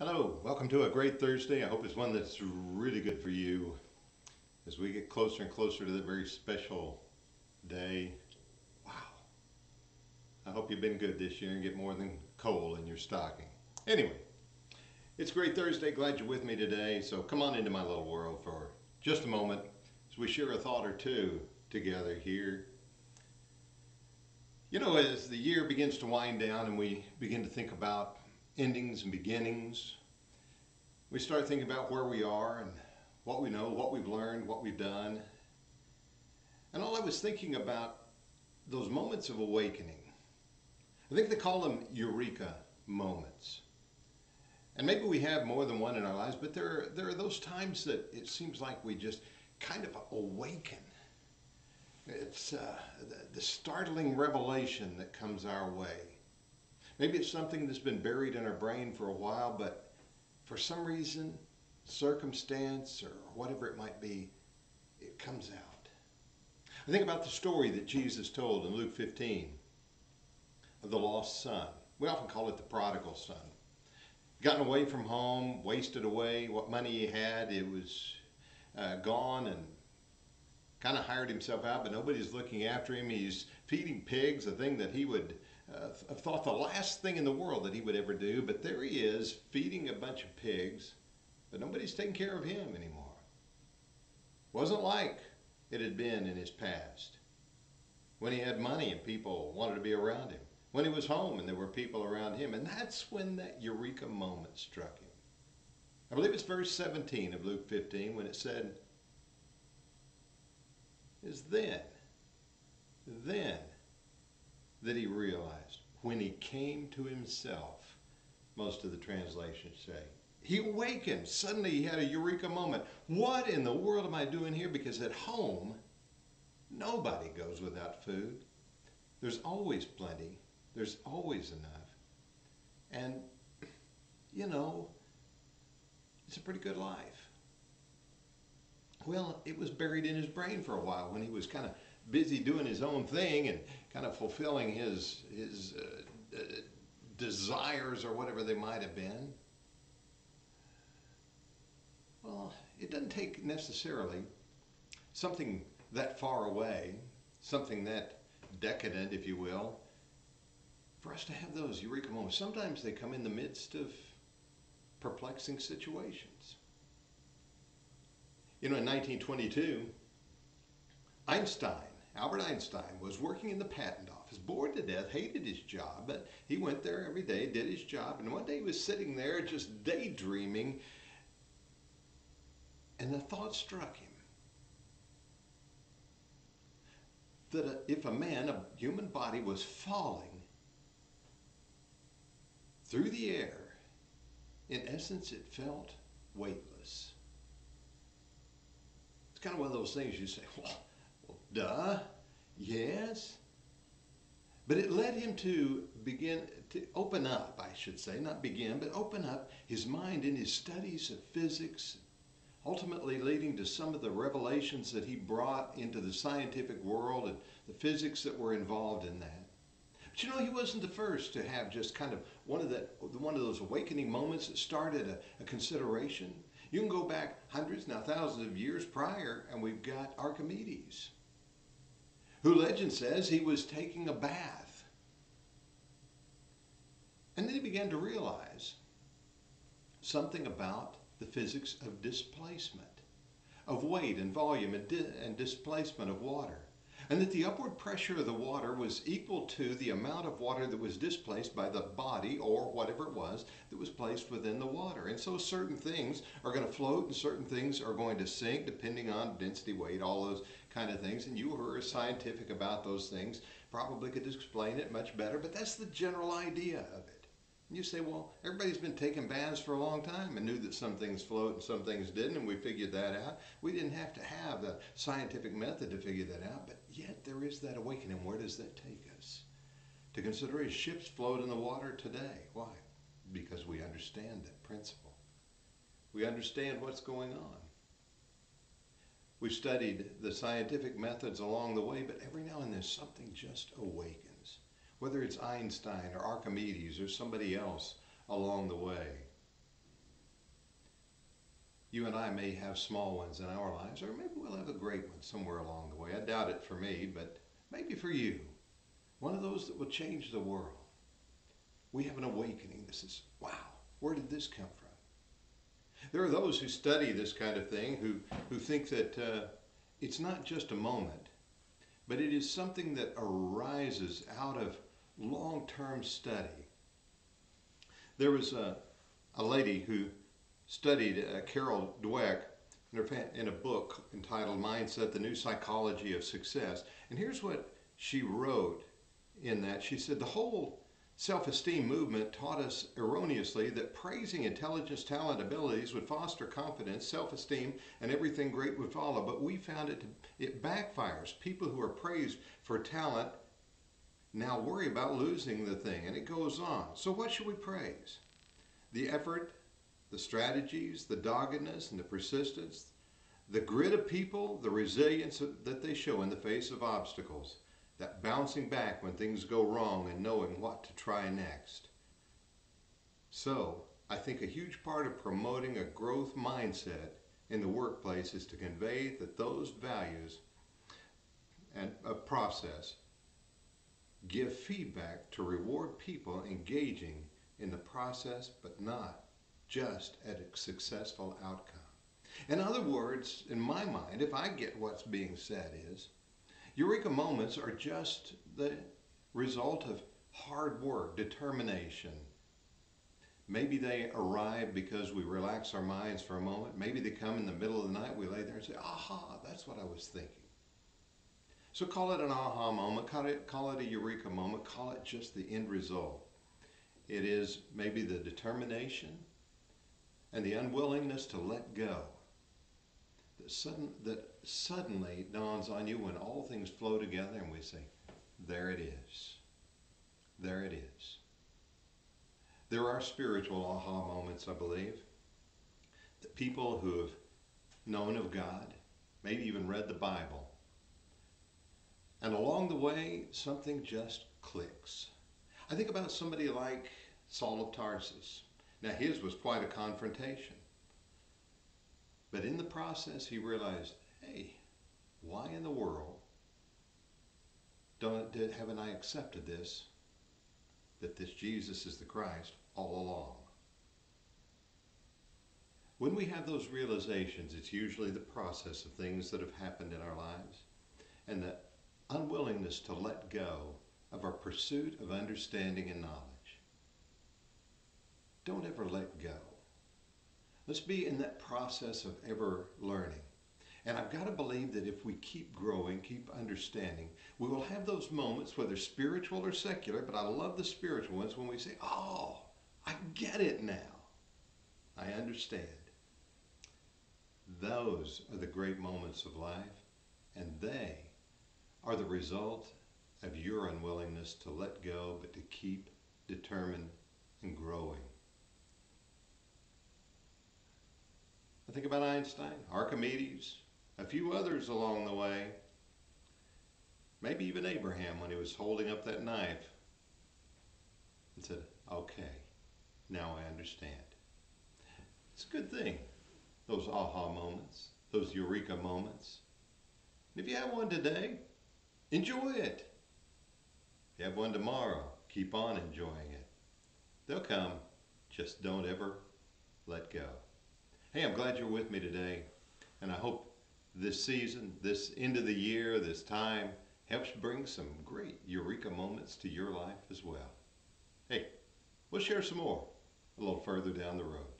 Hello, welcome to a great Thursday. I hope it's one that's really good for you as we get closer and closer to that very special day. Wow. I hope you've been good this year and get more than coal in your stocking. Anyway, it's great Thursday. Glad you're with me today. So come on into my little world for just a moment as we share a thought or two together here. You know, as the year begins to wind down and we begin to think about endings and beginnings. We start thinking about where we are and what we know, what we've learned, what we've done. And all I was thinking about those moments of awakening. I think they call them eureka moments. And maybe we have more than one in our lives, but there are, there are those times that it seems like we just kind of awaken. It's uh, the, the startling revelation that comes our way. Maybe it's something that's been buried in our brain for a while, but for some reason, circumstance, or whatever it might be, it comes out. I think about the story that Jesus told in Luke 15 of the lost son. We often call it the prodigal son. Gotten away from home, wasted away what money he had, it was uh, gone and kind of hired himself out, but nobody's looking after him. He's feeding pigs, a thing that he would uh, thought the last thing in the world that he would ever do, but there he is feeding a bunch of pigs, but nobody's taking care of him anymore. Wasn't like it had been in his past when he had money and people wanted to be around him, when he was home and there were people around him, and that's when that eureka moment struck him. I believe it's verse 17 of Luke 15 when it said, is then, then that he realized when he came to himself, most of the translations say. He awakened. Suddenly he had a eureka moment. What in the world am I doing here? Because at home, nobody goes without food. There's always plenty. There's always enough. And, you know, it's a pretty good life. Well, it was buried in his brain for a while when he was kind of busy doing his own thing and kind of fulfilling his his uh, uh, desires or whatever they might have been. Well, it doesn't take necessarily something that far away, something that decadent, if you will, for us to have those eureka moments. Sometimes they come in the midst of perplexing situations. You know, in 1922, Einstein Albert Einstein was working in the patent office, bored to death, hated his job, but he went there every day, did his job, and one day he was sitting there just daydreaming, and the thought struck him that if a man, a human body, was falling through the air, in essence, it felt weightless. It's kind of one of those things you say, well, Duh. Yes. But it led him to begin to open up, I should say, not begin, but open up his mind in his studies of physics, ultimately leading to some of the revelations that he brought into the scientific world and the physics that were involved in that. But you know, he wasn't the first to have just kind of one of the one of those awakening moments that started a, a consideration. You can go back hundreds, now thousands of years prior, and we've got Archimedes who legend says he was taking a bath. And then he began to realize something about the physics of displacement, of weight and volume and, di and displacement of water and that the upward pressure of the water was equal to the amount of water that was displaced by the body or whatever it was that was placed within the water. And so certain things are going to float and certain things are going to sink depending on density, weight, all those kind of things. And you who are scientific about those things probably could explain it much better, but that's the general idea of it. You say, well, everybody's been taking baths for a long time and knew that some things float and some things didn't, and we figured that out. We didn't have to have the scientific method to figure that out, but yet there is that awakening. Where does that take us? To consider as ships float in the water today. Why? Because we understand that principle. We understand what's going on. We've studied the scientific methods along the way, but every now and then something just awakens whether it's Einstein or Archimedes or somebody else along the way. you and I may have small ones in our lives, or maybe we'll have a great one somewhere along the way. I doubt it for me, but maybe for you. One of those that will change the world. We have an awakening. This is, wow, where did this come from? There are those who study this kind of thing who, who think that uh, it's not just a moment, but it is something that arises out of long term study. There was a, a lady who studied uh, Carol Dweck in, her, in a book entitled Mindset The New Psychology of Success. And here's what she wrote in that. She said, The whole self esteem movement taught us erroneously that praising intelligence, talent, abilities would foster confidence, self esteem, and everything great would follow. But we found it, it backfires. People who are praised for talent now worry about losing the thing, and it goes on. So, what should we praise? The effort, the strategies, the doggedness, and the persistence, the grit of people, the resilience that they show in the face of obstacles that bouncing back when things go wrong and knowing what to try next. So, I think a huge part of promoting a growth mindset in the workplace is to convey that those values and a process give feedback to reward people engaging in the process but not just at a successful outcome. In other words, in my mind, if I get what's being said is Eureka moments are just the result of hard work, determination. Maybe they arrive because we relax our minds for a moment. Maybe they come in the middle of the night. We lay there and say, aha, that's what I was thinking. So call it an aha moment, call it, call it a eureka moment, call it just the end result. It is maybe the determination and the unwillingness to let go that, sudden, that suddenly dawns on you when all things flow together and we say, there it is. There it is. There are spiritual aha moments, I believe. The people who have known of God, maybe even read the Bible, and along the way, something just clicks. I think about somebody like Saul of Tarsus. Now, his was quite a confrontation. But in the process, he realized, hey, why in the world don't, did, haven't I accepted this, that this Jesus is the Christ all along? When we have those realizations, it's usually the process of things that have happened in our lives and the unwillingness to let go of our pursuit of understanding and knowledge. Don't ever let go. Let's be in that process of ever learning. And I've got to believe that if we keep growing, keep understanding, we will have those moments, whether spiritual or secular, but I love the spiritual ones when we say, Oh, I get it now. I understand. Those are the great moments of life, and they are the result of your unwillingness to let go, but to keep determined and growing. I think about Einstein, Archimedes, a few others along the way. Maybe even Abraham when he was holding up that knife and said, okay, now I understand. It's a good thing, those aha moments, those eureka moments. And if you have one today, enjoy it. If you have one tomorrow, keep on enjoying it. They'll come, just don't ever let go. Hey, I'm glad you're with me today, and I hope this season, this end of the year, this time helps bring some great eureka moments to your life as well. Hey, we'll share some more a little further down the road.